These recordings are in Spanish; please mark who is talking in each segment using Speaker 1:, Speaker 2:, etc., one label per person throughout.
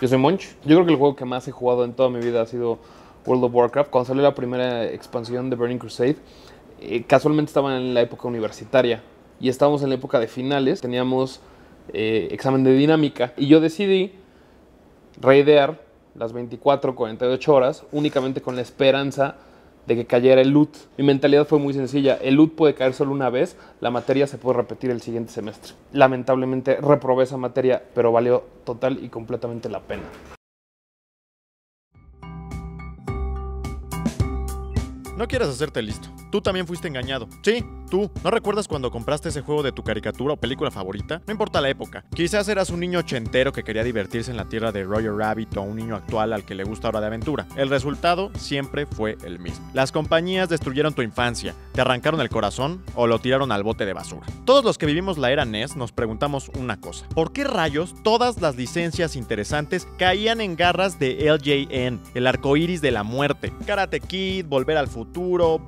Speaker 1: Yo soy Monch. Yo creo que el juego que más he jugado en toda mi vida ha sido World of Warcraft. Cuando salió la primera expansión de Burning Crusade, eh, casualmente estaba en la época universitaria y estábamos en la época de finales. Teníamos eh, examen de dinámica y yo decidí raidear las 24, 48 horas únicamente con la esperanza de que cayera el loot. Mi mentalidad fue muy sencilla. El loot puede caer solo una vez, la materia se puede repetir el siguiente semestre. Lamentablemente reprobé esa materia, pero valió total y completamente la pena.
Speaker 2: No quieras hacerte listo. Tú también fuiste engañado. Sí, tú. ¿No recuerdas cuando compraste ese juego de tu caricatura o película favorita? No importa la época. Quizás eras un niño ochentero que quería divertirse en la tierra de Roger Rabbit o un niño actual al que le gusta Hora de Aventura. El resultado siempre fue el mismo. Las compañías destruyeron tu infancia, te arrancaron el corazón o lo tiraron al bote de basura. Todos los que vivimos la era NES nos preguntamos una cosa. ¿Por qué rayos todas las licencias interesantes caían en garras de LJN, el arco iris de la muerte? Karate Kid, Volver al Futuro,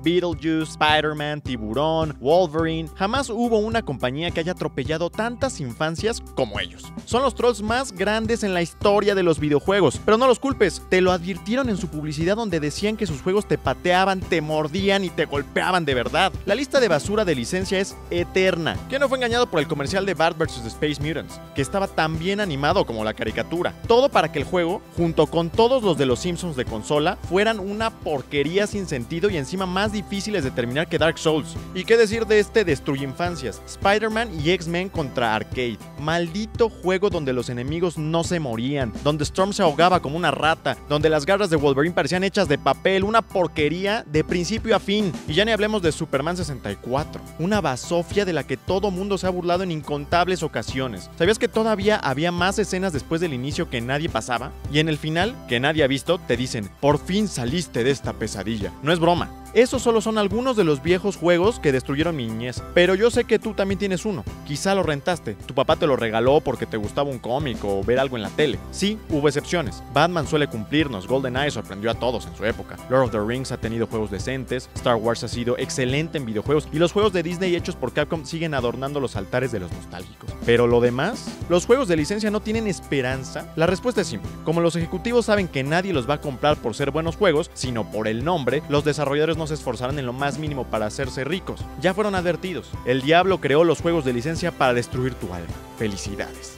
Speaker 2: Beetlejuice, Spider-Man, Tiburón, Wolverine. Jamás hubo una compañía que haya atropellado tantas infancias como ellos. Son los trolls más grandes en la historia de los videojuegos. Pero no los culpes, te lo advirtieron en su publicidad donde decían que sus juegos te pateaban, te mordían y te golpeaban de verdad. La lista de basura de licencia es eterna. ¿Quién no fue engañado por el comercial de Bart vs. Space Mutants? Que estaba tan bien animado como la caricatura. Todo para que el juego, junto con todos los de los Simpsons de consola, fueran una porquería sin sentido y encima más difíciles de terminar que Dark Souls. ¿Y qué decir de este Destruye Infancias? Spider-Man y X-Men contra Arcade. Maldito juego donde los enemigos no se morían, donde Storm se ahogaba como una rata, donde las garras de Wolverine parecían hechas de papel, una porquería de principio a fin. Y ya ni hablemos de Superman 64, una basofia de la que todo mundo se ha burlado en incontables ocasiones. ¿Sabías que todavía había más escenas después del inicio que nadie pasaba? Y en el final, que nadie ha visto, te dicen, por fin saliste de esta pesadilla. No es broma. Esos solo son algunos de los viejos juegos que destruyeron mi niñez, pero yo sé que tú también tienes uno. Quizá lo rentaste, tu papá te lo regaló porque te gustaba un cómic o ver algo en la tele. Sí, hubo excepciones. Batman suele cumplirnos, GoldenEye sorprendió a todos en su época. Lord of the Rings ha tenido juegos decentes, Star Wars ha sido excelente en videojuegos y los juegos de Disney hechos por Capcom siguen adornando los altares de los nostálgicos. Pero lo demás, los juegos de licencia no tienen esperanza. La respuesta es simple. Como los ejecutivos saben que nadie los va a comprar por ser buenos juegos, sino por el nombre, los desarrolladores no se esforzaron en lo más mínimo para hacerse ricos. Ya fueron advertidos. El diablo creó los juegos de licencia para destruir tu alma. Felicidades.